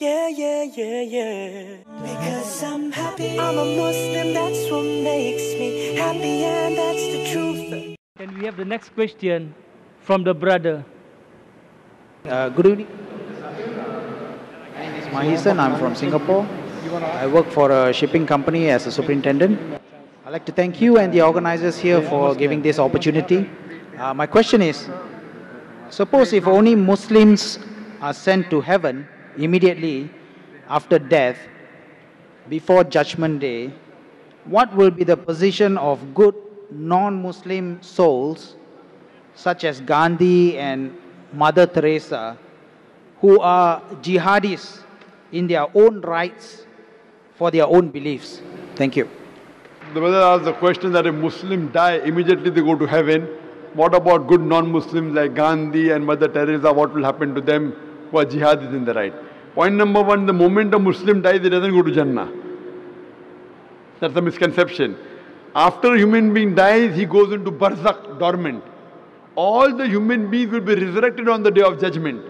Yeah, yeah, yeah, yeah. Because I'm happy. I'm a Muslim, that's what makes me happy, and that's the truth. And we have the next question from the brother. Uh, good evening. My name is Mahisan. I'm from Singapore. I work for a shipping company as a superintendent. I'd like to thank you and the organizers here for giving this opportunity. Uh, my question is suppose if only Muslims are sent to heaven immediately after death, before Judgment Day, what will be the position of good non Muslim souls, such as Gandhi and Mother Teresa, who are jihadists in their own rights for their own beliefs? Thank you. The brother asked the question that if Muslim die, immediately they go to heaven. What about good non-Muslims like Gandhi and Mother Teresa? What will happen to them who jihad is in the right? Point number one, the moment a Muslim dies, he doesn't go to Jannah. That's a misconception. After a human being dies, he goes into barzakh, dormant. All the human beings will be resurrected on the day of judgment.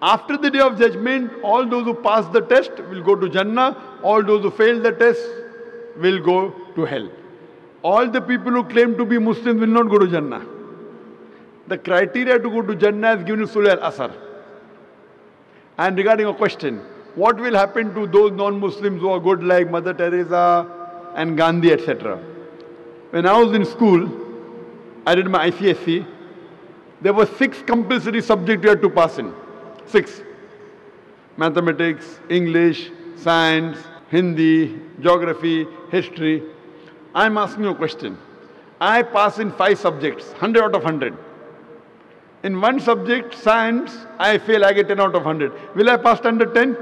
After the day of judgment, all those who pass the test will go to Jannah, all those who fail the test will go to hell. All the people who claim to be Muslims will not go to Jannah. The criteria to go to Jannah is given in Surah Al-Asr. And regarding a question, what will happen to those non-Muslims who are good like Mother Teresa and Gandhi, etc. When I was in school, I did my ICSE, there were six compulsory subjects you had to pass in. Six. Mathematics, English, Science, Hindi, Geography, History. I'm asking you a question. I pass in five subjects, 100 out of 100. In one subject, science, I fail, I get 10 out of 100. Will I pass under 10?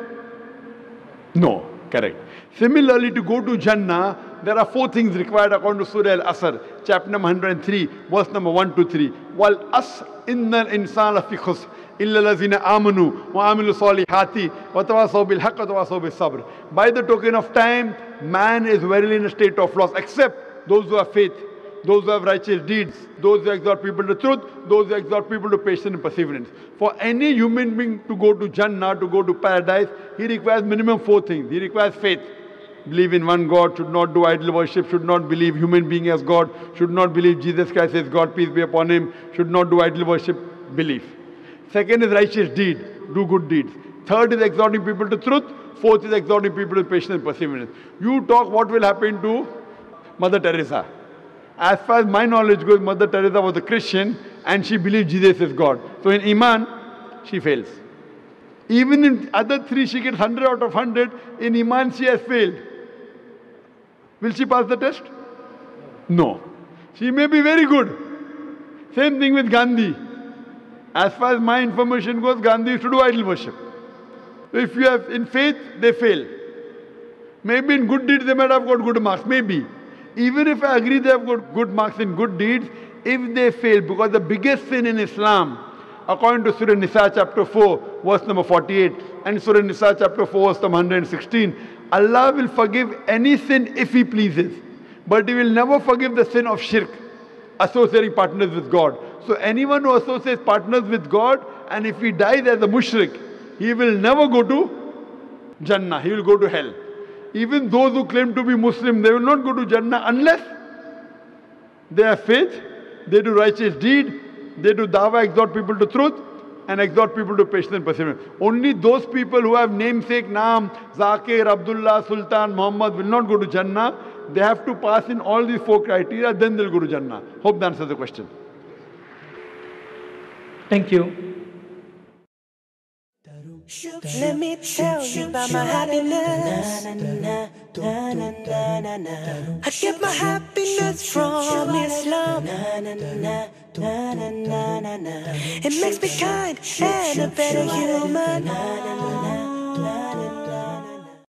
No, correct. Similarly, to go to Jannah, there are four things required according to Surah Al-Asr, chapter number 103, verse number 1 to 3. Wal as innal insana fi khusr illa lazina amanu wa amilu salihati wa tawasaw bil haqq wa tawasaw sabr. By the token of time, man is verily in a state of loss, except those who have faith, those who have righteous deeds, those who exhort people to truth, those who exhort people to patience and perseverance. For any human being to go to Jannah, to go to paradise, he requires minimum four things. He requires faith believe in one God, should not do idol worship, should not believe human being as God, should not believe Jesus Christ as God, peace be upon him, should not do idol worship, belief. Second is righteous deed, do good deeds. Third is exhorting people to truth. Fourth is exhorting people to patience and perseverance. You talk what will happen to Mother Teresa. As far as my knowledge goes, Mother Teresa was a Christian and she believed Jesus is God. So in Iman, she fails. Even in other three, she gets 100 out of 100. In Iman, she has failed. Will she pass the test? No. She may be very good. Same thing with Gandhi. As far as my information goes, Gandhi used to do idol worship. If you have in faith, they fail. Maybe in good deeds they might have got good marks. Maybe. Even if I agree they have got good marks in good deeds, if they fail, because the biggest sin in Islam, according to Surah Nisa chapter 4, verse number 48, and Surah Nisa chapter 4, verse number 116, Allah will forgive any sin if He pleases. But He will never forgive the sin of shirk, associating partners with God. So anyone who associates partners with God, and if he dies as a mushrik, he will never go to Jannah, he will go to hell. Even those who claim to be Muslim, they will not go to Jannah unless they have faith, they do righteous deed, they do dawah, exhort people to truth, and exhort people to patience and perseverance. Only those people who have namesake Naam, Zakir, Abdullah, Sultan, Muhammad will not go to Jannah. They have to pass in all these four criteria, then they'll go to Jannah. Hope that answers the question. Thank you. Let me tell you about my happiness. I get my happiness from Islam. It makes me kind and a better human.